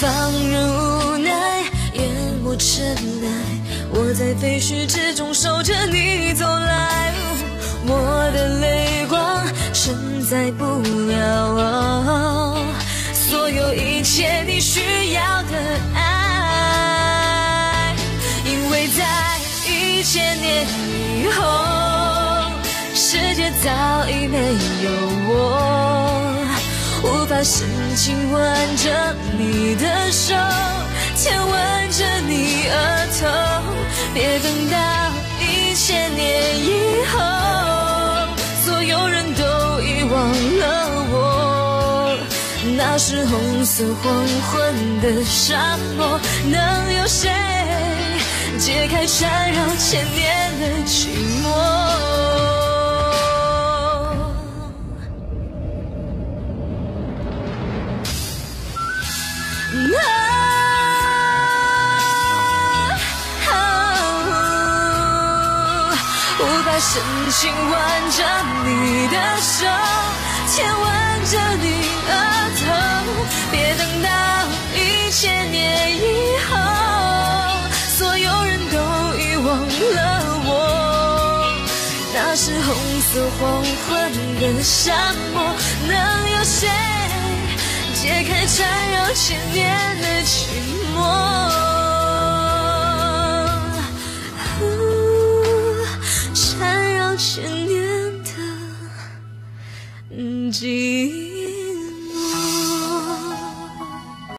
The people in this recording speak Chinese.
放任无奈，淹没尘埃。我在废墟之中守着你走来，我的泪光承载不了哦所有一切你需要的爱，因为在一千年以后，世界早已没有我，深情挽着你的手，牵吻着你额头。别等到一千年以后，所有人都遗忘了我。那是红色黄昏的沙漠，能有谁解开缠绕千年的寂寞？深情挽着你的手，牵吻着你额头，别等到一千年以后，所有人都遗忘了我。那是红色黄昏的沙漠，能有谁解开缠绕千年的寂寞？记忆